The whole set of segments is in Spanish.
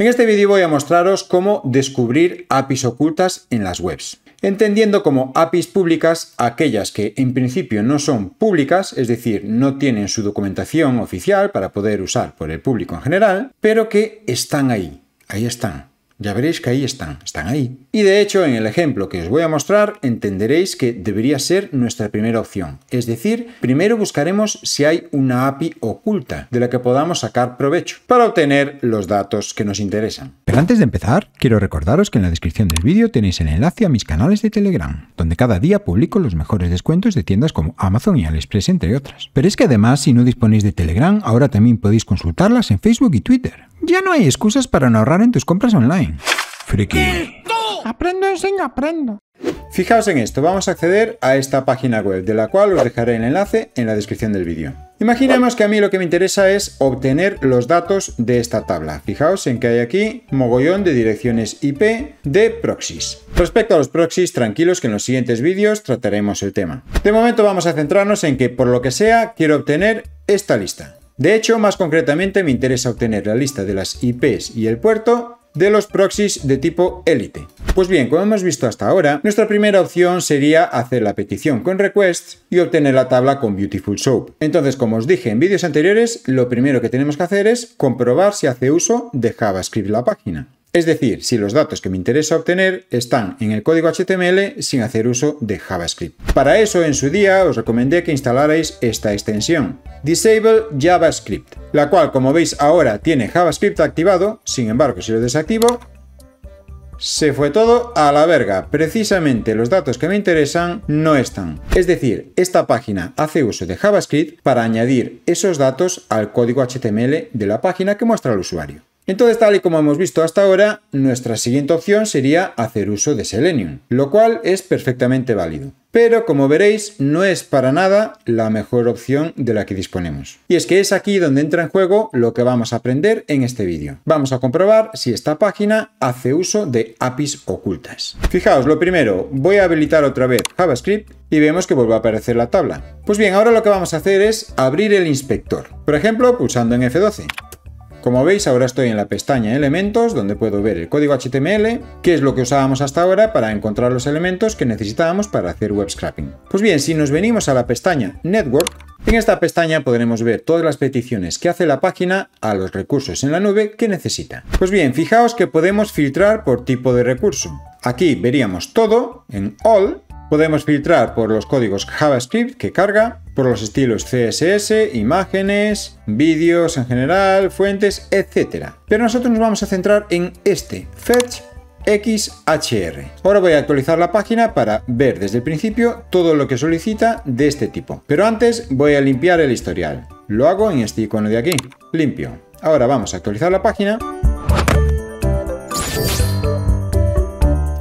En este vídeo voy a mostraros cómo descubrir APIs ocultas en las webs, entendiendo como APIs públicas aquellas que en principio no son públicas, es decir, no tienen su documentación oficial para poder usar por el público en general, pero que están ahí, ahí están. Ya veréis que ahí están, están ahí. Y de hecho, en el ejemplo que os voy a mostrar, entenderéis que debería ser nuestra primera opción. Es decir, primero buscaremos si hay una API oculta de la que podamos sacar provecho para obtener los datos que nos interesan. Pero antes de empezar, quiero recordaros que en la descripción del vídeo tenéis el enlace a mis canales de Telegram, donde cada día publico los mejores descuentos de tiendas como Amazon y AliExpress, entre otras. Pero es que además, si no disponéis de Telegram, ahora también podéis consultarlas en Facebook y Twitter. Ya no hay excusas para no ahorrar en tus compras online. Friki. Aprendo, enseño, aprendo. Fijaos en esto, vamos a acceder a esta página web, de la cual os dejaré el enlace en la descripción del vídeo. Imaginemos que a mí lo que me interesa es obtener los datos de esta tabla. Fijaos en que hay aquí mogollón de direcciones IP de proxies. Respecto a los proxies, tranquilos que en los siguientes vídeos trataremos el tema. De momento vamos a centrarnos en que por lo que sea quiero obtener esta lista. De hecho, más concretamente me interesa obtener la lista de las IPs y el puerto de los proxies de tipo Elite. Pues bien, como hemos visto hasta ahora, nuestra primera opción sería hacer la petición con request y obtener la tabla con Beautiful Soap. Entonces, como os dije en vídeos anteriores, lo primero que tenemos que hacer es comprobar si hace uso de JavaScript la página. Es decir, si los datos que me interesa obtener están en el código HTML sin hacer uso de JavaScript. Para eso, en su día, os recomendé que instalarais esta extensión, Disable JavaScript, la cual, como veis ahora, tiene JavaScript activado, sin embargo, si lo desactivo, se fue todo a la verga. Precisamente los datos que me interesan no están. Es decir, esta página hace uso de JavaScript para añadir esos datos al código HTML de la página que muestra al usuario. Entonces, tal y como hemos visto hasta ahora, nuestra siguiente opción sería hacer uso de Selenium, lo cual es perfectamente válido. Pero como veréis, no es para nada la mejor opción de la que disponemos. Y es que es aquí donde entra en juego lo que vamos a aprender en este vídeo. Vamos a comprobar si esta página hace uso de APIs ocultas. Fijaos, lo primero, voy a habilitar otra vez JavaScript y vemos que vuelve a aparecer la tabla. Pues bien, ahora lo que vamos a hacer es abrir el inspector. Por ejemplo, pulsando en F12. Como veis, ahora estoy en la pestaña Elementos, donde puedo ver el código HTML, que es lo que usábamos hasta ahora para encontrar los elementos que necesitábamos para hacer web scraping. Pues bien, si nos venimos a la pestaña Network, en esta pestaña podremos ver todas las peticiones que hace la página a los recursos en la nube que necesita. Pues bien, fijaos que podemos filtrar por tipo de recurso. Aquí veríamos todo en All Podemos filtrar por los códigos JavaScript que carga, por los estilos CSS, imágenes, vídeos en general, fuentes, etc. Pero nosotros nos vamos a centrar en este, Fetch XHR. Ahora voy a actualizar la página para ver desde el principio todo lo que solicita de este tipo. Pero antes voy a limpiar el historial. Lo hago en este icono de aquí. Limpio. Ahora vamos a actualizar la página.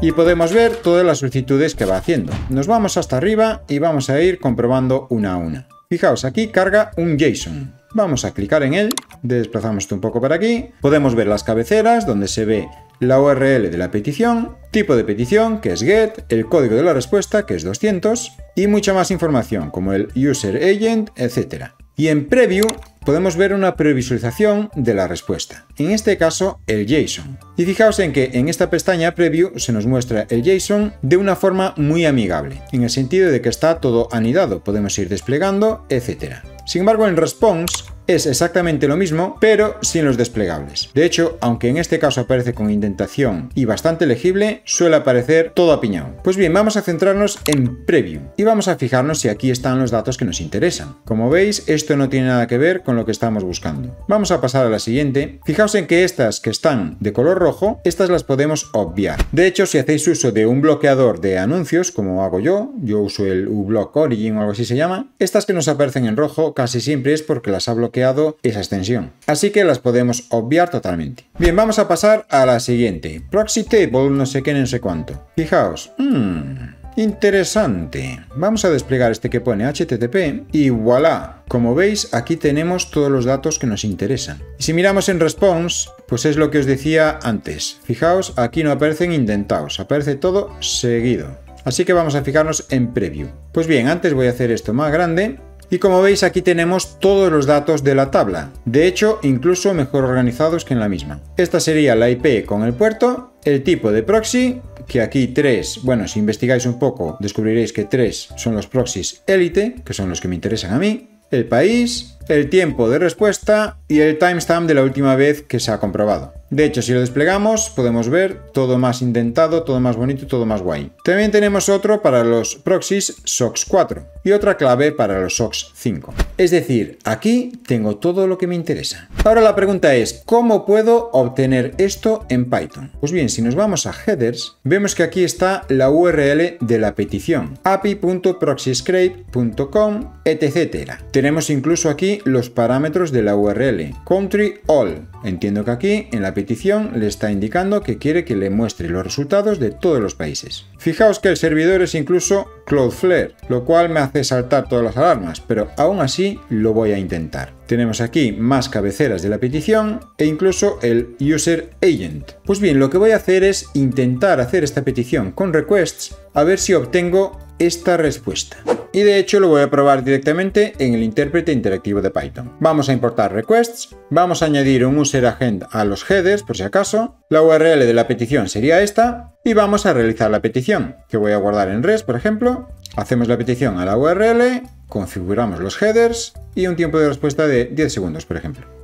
Y podemos ver todas las solicitudes que va haciendo. Nos vamos hasta arriba y vamos a ir comprobando una a una. Fijaos, aquí carga un JSON. Vamos a clicar en él, desplazamos un poco para aquí, podemos ver las cabeceras donde se ve la URL de la petición, tipo de petición, que es GET, el código de la respuesta, que es 200, y mucha más información, como el User Agent, etc. Y en Preview podemos ver una previsualización de la respuesta, en este caso el JSON. Y fijaos en que en esta pestaña Preview se nos muestra el JSON de una forma muy amigable, en el sentido de que está todo anidado, podemos ir desplegando, etc. Sin embargo, en Response es exactamente lo mismo, pero sin los desplegables. De hecho, aunque en este caso aparece con indentación y bastante legible, suele aparecer todo apiñado. Pues bien, vamos a centrarnos en Preview y vamos a fijarnos si aquí están los datos que nos interesan. Como veis, esto no tiene nada que ver con lo que estamos buscando. Vamos a pasar a la siguiente. Fijaos en que estas que están de color rojo, estas las podemos obviar. De hecho, si hacéis uso de un bloqueador de anuncios, como hago yo, yo uso el uBlock Origin o algo así se llama, estas que nos aparecen en rojo casi siempre es porque las ha bloqueado esa extensión. Así que las podemos obviar totalmente. Bien, vamos a pasar a la siguiente. Proxy table no sé qué, no sé cuánto. Fijaos. Hmm, interesante. Vamos a desplegar este que pone HTTP y voilà. Como veis, aquí tenemos todos los datos que nos interesan. Si miramos en response, pues es lo que os decía antes. Fijaos, aquí no aparecen indentados, aparece todo seguido. Así que vamos a fijarnos en preview. Pues bien, antes voy a hacer esto más grande Y como veis aquí tenemos todos los datos de la tabla, de hecho incluso mejor organizados que en la misma. Esta sería la IP con el puerto, el tipo de proxy, que aquí tres, bueno, si investigáis un poco descubriréis que tres son los proxies élite, que son los que me interesan a mí, el país, el tiempo de respuesta y el timestamp de la última vez que se ha comprobado. De hecho, si lo desplegamos, podemos ver todo más intentado, todo más bonito y todo más guay. También tenemos otro para los proxies SOX 4 y otra clave para los SOX 5. Es decir, aquí tengo todo lo que me interesa. Ahora la pregunta es, ¿cómo puedo obtener esto en Python? Pues bien, si nos vamos a headers, vemos que aquí está la URL de la petición, api.proxyscrape.com, etc. Tenemos incluso aquí los parámetros de la URL, country all. Entiendo que aquí en la petición le está indicando que quiere que le muestre los resultados de todos los países. Fijaos que el servidor es incluso Cloudflare, lo cual me hace saltar todas las alarmas, pero aún así lo voy a intentar. Tenemos aquí más cabeceras de la petición e incluso el User Agent. Pues bien, lo que voy a hacer es intentar hacer esta petición con requests a ver si obtengo esta respuesta. Y de hecho lo voy a probar directamente en el intérprete interactivo de Python. Vamos a importar requests, vamos a añadir un user agent a los headers por si acaso, la URL de la petición sería esta y vamos a realizar la petición, que voy a guardar en res por ejemplo. Hacemos la petición a la URL, configuramos los headers y un tiempo de respuesta de 10 segundos por ejemplo.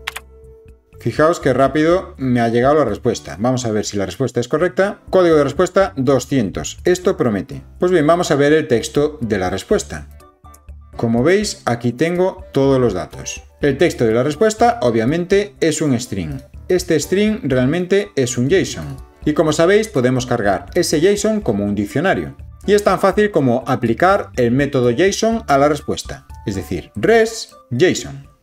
Fijaos que rápido me ha llegado la respuesta. Vamos a ver si la respuesta es correcta. Código de respuesta 200. Esto promete. Pues bien, vamos a ver el texto de la respuesta. Como veis, aquí tengo todos los datos. El texto de la respuesta, obviamente, es un string. Este string realmente es un JSON. Y como sabéis, podemos cargar ese JSON como un diccionario. Y es tan fácil como aplicar el método JSON a la respuesta. Es decir, res JSON.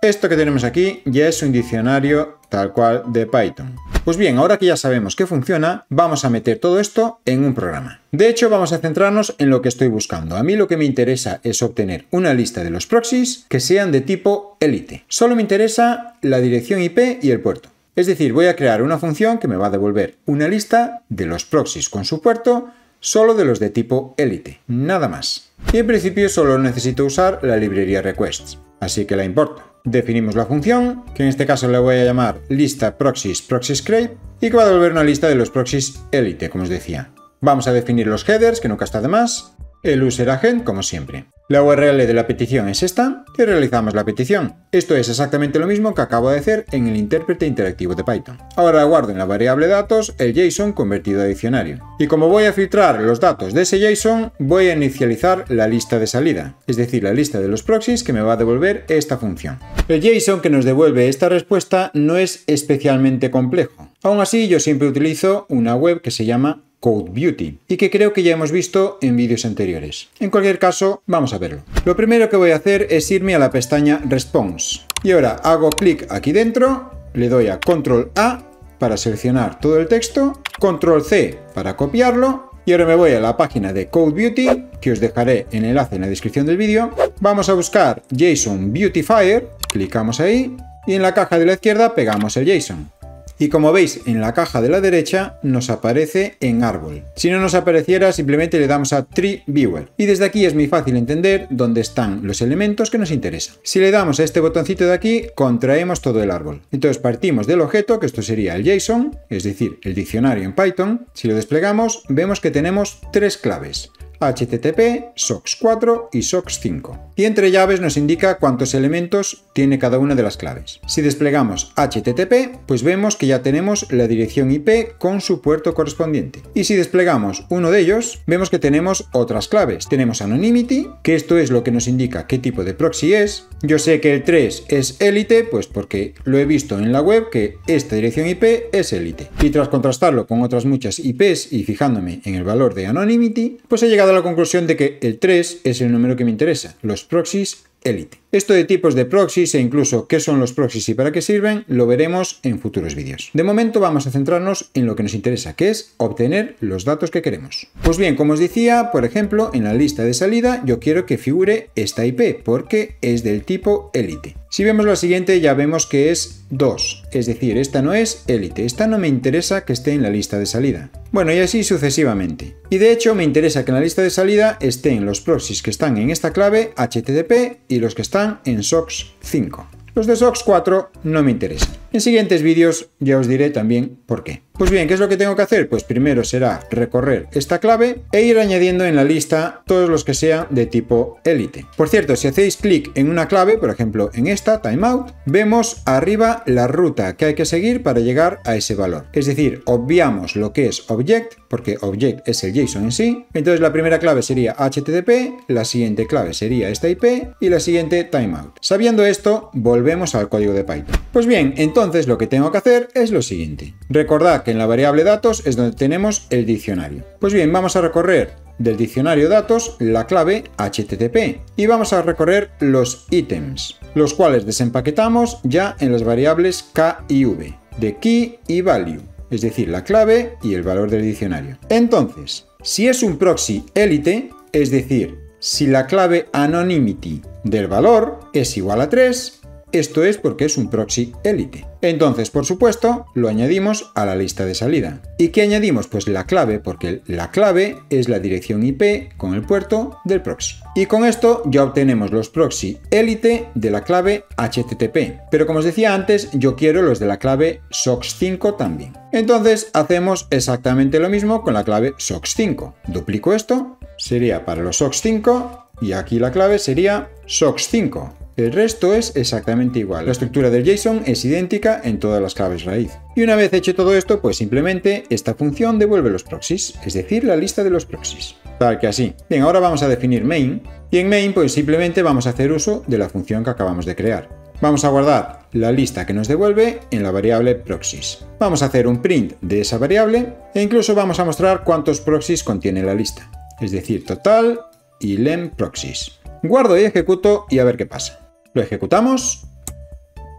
Esto que tenemos aquí ya es un diccionario tal cual de Python. Pues bien, ahora que ya sabemos que funciona, vamos a meter todo esto en un programa. De hecho, vamos a centrarnos en lo que estoy buscando. A mí lo que me interesa es obtener una lista de los proxies que sean de tipo Elite. Solo me interesa la dirección IP y el puerto. Es decir, voy a crear una función que me va a devolver una lista de los proxies con su puerto solo de los de tipo Elite, nada más. Y en principio solo necesito usar la librería requests, así que la importo. Definimos la función, que en este caso le voy a llamar lista proxies proxyscrape y que va a devolver una lista de los proxies elite, como os decía. Vamos a definir los headers, que nunca está de más, el user agent, como siempre. La URL de la petición es esta y realizamos la petición. Esto es exactamente lo mismo que acabo de hacer en el intérprete interactivo de Python. Ahora guardo en la variable datos el JSON convertido a diccionario. Y como voy a filtrar los datos de ese JSON, voy a inicializar la lista de salida, es decir, la lista de los proxies que me va a devolver esta función. El JSON que nos devuelve esta respuesta no es especialmente complejo. Aún así, yo siempre utilizo una web que se llama Code Beauty y que creo que ya hemos visto en vídeos anteriores. En cualquier caso, vamos a verlo. Lo primero que voy a hacer es irme a la pestaña Response y ahora hago clic aquí dentro, le doy a Control A para seleccionar todo el texto, Control C para copiarlo y ahora me voy a la página de Code Beauty, que os dejaré el enlace en la descripción del vídeo. Vamos a buscar JSON Beautifier, clicamos ahí y en la caja de la izquierda pegamos el JSON y como veis en la caja de la derecha nos aparece en árbol. Si no nos apareciera simplemente le damos a Tree Viewer y desde aquí es muy fácil entender dónde están los elementos que nos interesan. Si le damos a este botoncito de aquí contraemos todo el árbol. Entonces partimos del objeto que esto sería el JSON, es decir, el diccionario en Python. Si lo desplegamos vemos que tenemos tres claves. HTTP, SOX4 y SOX5. Y entre llaves nos indica cuántos elementos tiene cada una de las claves. Si desplegamos HTTP, pues vemos que ya tenemos la dirección IP con su puerto correspondiente. Y si desplegamos uno de ellos, vemos que tenemos otras claves. Tenemos Anonymity, que esto es lo que nos indica qué tipo de proxy es. Yo sé que el 3 es Elite, pues porque lo he visto en la web que esta dirección IP es Elite. Y tras contrastarlo con otras muchas IPs y fijándome en el valor de Anonymity, pues he llegado a la conclusión de que el 3 es el número que me interesa, los proxies Elite. Esto de tipos de proxies e incluso qué son los proxies y para qué sirven, lo veremos en futuros vídeos. De momento vamos a centrarnos en lo que nos interesa, que es obtener los datos que queremos. Pues bien, como os decía, por ejemplo, en la lista de salida yo quiero que figure esta IP, porque es del tipo Elite. Si vemos la siguiente ya vemos que es 2, es decir, esta no es élite, esta no me interesa que esté en la lista de salida. Bueno, y así sucesivamente. Y de hecho me interesa que en la lista de salida estén los proxies que están en esta clave HTTP y los que están en SOX 5. Los de SOX 4 no me interesan. En siguientes vídeos ya os diré también por qué. Pues bien, ¿qué es lo que tengo que hacer? Pues primero será recorrer esta clave e ir añadiendo en la lista todos los que sean de tipo élite. Por cierto, si hacéis clic en una clave, por ejemplo en esta, timeout, vemos arriba la ruta que hay que seguir para llegar a ese valor. Es decir, obviamos lo que es object, porque object es el JSON en sí. Entonces la primera clave sería HTTP, la siguiente clave sería esta IP y la siguiente timeout. Sabiendo esto, volvemos al código de Python. Pues bien, entonces lo que tengo que hacer es lo siguiente. Recordad en la variable datos es donde tenemos el diccionario. Pues bien, vamos a recorrer del diccionario datos la clave HTTP y vamos a recorrer los ítems, los cuales desempaquetamos ya en las variables K y V, de key y value, es decir, la clave y el valor del diccionario. Entonces, si es un proxy élite, es decir, si la clave anonymity del valor es igual a 3, esto es porque es un proxy élite. Entonces, por supuesto, lo añadimos a la lista de salida. ¿Y qué añadimos? Pues la clave, porque la clave es la dirección IP con el puerto del proxy. Y con esto ya obtenemos los proxy élite de la clave HTTP. Pero como os decía antes, yo quiero los de la clave SOX5 también. Entonces hacemos exactamente lo mismo con la clave SOX5. Duplico esto, sería para los SOX5 y aquí la clave sería SOX5. El resto es exactamente igual. La estructura del JSON es idéntica en todas las claves raíz. Y una vez hecho todo esto, pues simplemente esta función devuelve los proxies, es decir, la lista de los proxies. Tal que así. Bien, ahora vamos a definir main. Y en main, pues simplemente vamos a hacer uso de la función que acabamos de crear. Vamos a guardar la lista que nos devuelve en la variable proxies. Vamos a hacer un print de esa variable e incluso vamos a mostrar cuántos proxies contiene la lista. Es decir, total y lem proxies. Guardo y ejecuto y a ver qué pasa. Lo ejecutamos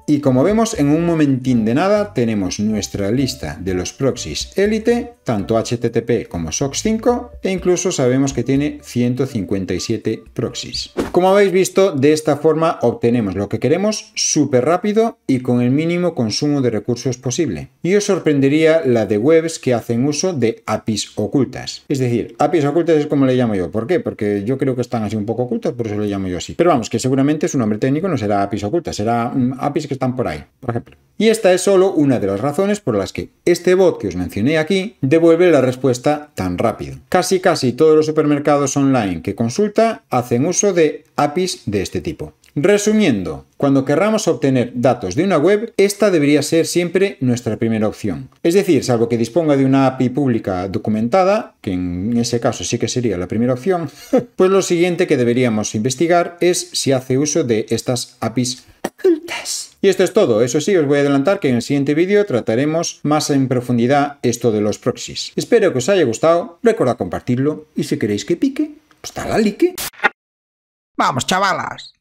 y como vemos, en un momentín de nada tenemos nuestra lista de los proxies élite, tanto HTTP como SOX5, e incluso sabemos que tiene 157 proxies. Como habéis visto, de esta forma obtenemos lo que queremos súper rápido y con el mínimo consumo de recursos posible. Y os sorprendería la de webs que hacen uso de APIs ocultas. Es decir, APIs ocultas es como le llamo yo. ¿Por qué? Porque yo creo que están así un poco ocultas, por eso le llamo yo así. Pero vamos, que seguramente su nombre técnico no será APIs ocultas, será mm, APIs que están por ahí, por ejemplo. Y esta es solo una de las razones por las que este bot que os mencioné aquí devuelve la respuesta tan rápido. Casi casi todos los supermercados online que consulta hacen uso de APIs de este tipo. Resumiendo, cuando querramos obtener datos de una web, esta debería ser siempre nuestra primera opción. Es decir, salvo que disponga de una API pública documentada, que en ese caso sí que sería la primera opción, pues lo siguiente que deberíamos investigar es si hace uso de estas APIs ocultas. Y esto es todo, eso sí, os voy a adelantar que en el siguiente vídeo trataremos más en profundidad esto de los proxies. Espero que os haya gustado, recordad compartirlo y si queréis que pique, pues dale like. Vamos, chavalas.